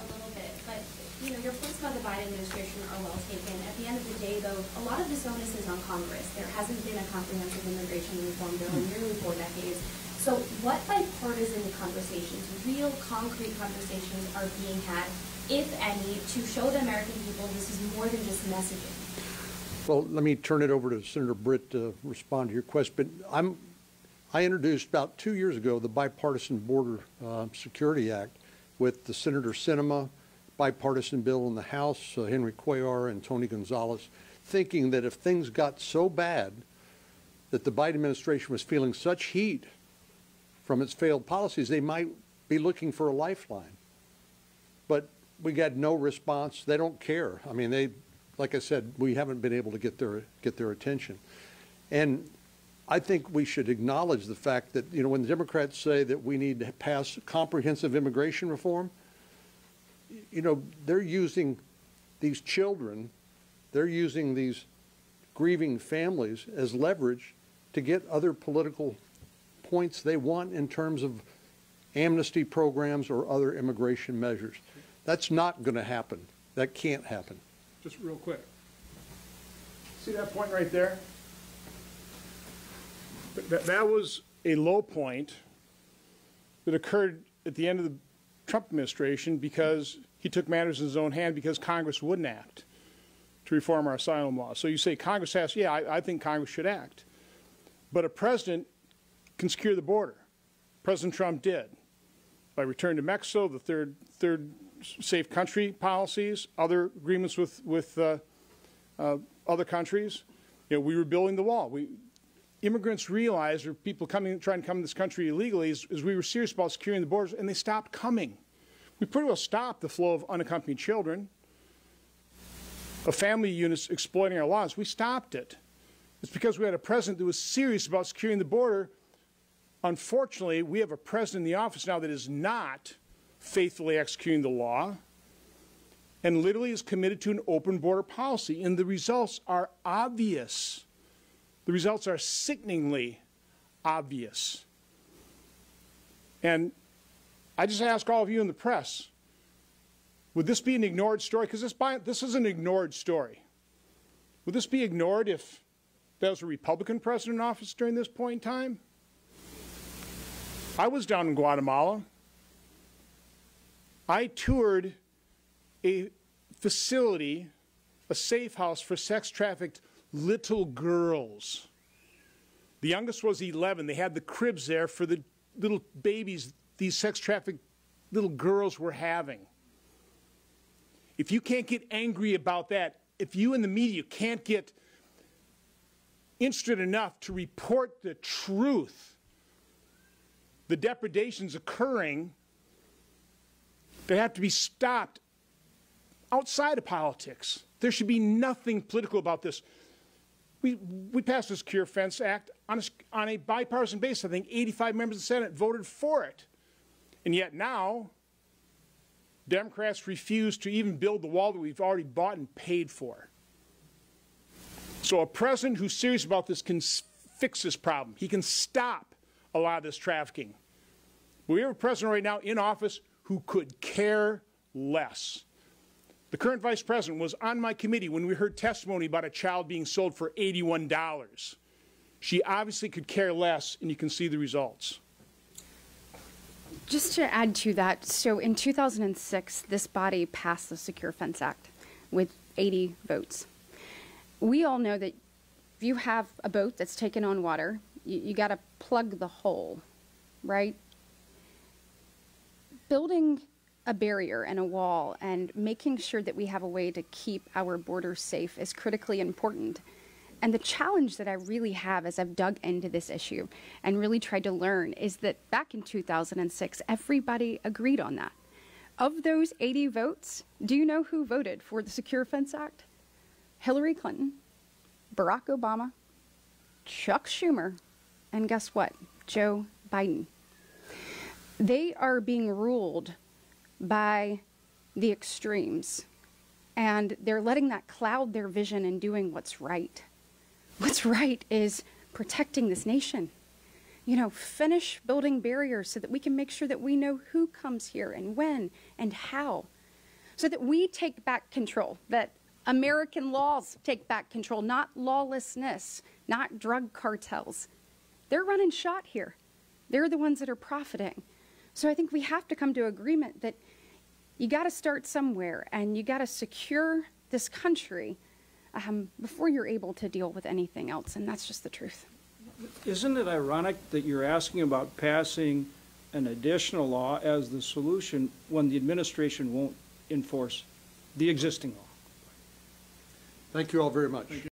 a little bit, but, you know, your points about the Biden administration are well taken. At the end of the day, though, a lot of this onus is on Congress. There hasn't been a comprehensive immigration reform bill in nearly four decades. So what bipartisan conversations, real concrete conversations are being had, if any, to show the American people this is more than just messaging? Well, let me turn it over to Senator Britt to respond to your question. But I'm, I introduced about two years ago the Bipartisan Border uh, Security Act with the Senator Sinema bipartisan bill in the House, uh, Henry Cuellar and Tony Gonzalez, thinking that if things got so bad that the Biden administration was feeling such heat from its failed policies, they might be looking for a lifeline. But we got no response. They don't care. I mean, they, like I said, we haven't been able to get their get their attention. And I think we should acknowledge the fact that you know when the Democrats say that we need to pass comprehensive immigration reform, you know they're using these children, they're using these grieving families as leverage to get other political points they want in terms of amnesty programs or other immigration measures. That's not going to happen. That can't happen. Just real quick. See that point right there? That, that was a low point that occurred at the end of the Trump administration because he took matters in his own hand because Congress wouldn't act to reform our asylum law. So you say Congress has, yeah, I, I think Congress should act. But a president can secure the border. President Trump did by return to Mexico, the third third safe country policies, other agreements with with uh, uh, other countries. You know, we were building the wall. We immigrants realized, or people coming trying to come to this country illegally, is, is we were serious about securing the borders, and they stopped coming. We pretty well stopped the flow of unaccompanied children, of family units exploiting our laws. We stopped it. It's because we had a president that was serious about securing the border Unfortunately, we have a president in the office now that is not faithfully executing the law and literally is committed to an open border policy. And the results are obvious. The results are sickeningly obvious. And I just ask all of you in the press would this be an ignored story? Because this, this is an ignored story. Would this be ignored if there was a Republican president in office during this point in time? I was down in Guatemala. I toured a facility, a safe house for sex trafficked little girls. The youngest was 11. They had the cribs there for the little babies these sex trafficked little girls were having. If you can't get angry about that, if you in the media can't get interested enough to report the truth, the depredations occurring they have to be stopped outside of politics. There should be nothing political about this. We, we passed this Secure Fence Act on a, on a bipartisan basis. I think 85 members of the Senate voted for it. And yet now, Democrats refuse to even build the wall that we've already bought and paid for. So a president who's serious about this can fix this problem. He can stop a lot of this trafficking. We have a president right now in office who could care less. The current vice president was on my committee when we heard testimony about a child being sold for $81. She obviously could care less, and you can see the results. Just to add to that, so in 2006, this body passed the Secure Fence Act with 80 votes. We all know that if you have a boat that's taken on water, you, you got to plug the hole, right? Building a barrier and a wall and making sure that we have a way to keep our borders safe is critically important. And the challenge that I really have as I've dug into this issue and really tried to learn is that back in 2006, everybody agreed on that. Of those 80 votes, do you know who voted for the Secure Fence Act? Hillary Clinton, Barack Obama, Chuck Schumer, and guess what? Joe Biden. They are being ruled by the extremes, and they're letting that cloud their vision and doing what's right. What's right is protecting this nation. You know, finish building barriers so that we can make sure that we know who comes here and when and how. so that we take back control, that American laws take back control, not lawlessness, not drug cartels. They're running shot here. They're the ones that are profiting. So I think we have to come to agreement that you got to start somewhere and you got to secure this country um, before you're able to deal with anything else. And that's just the truth. Isn't it ironic that you're asking about passing an additional law as the solution when the administration won't enforce the existing law? Thank you all very much.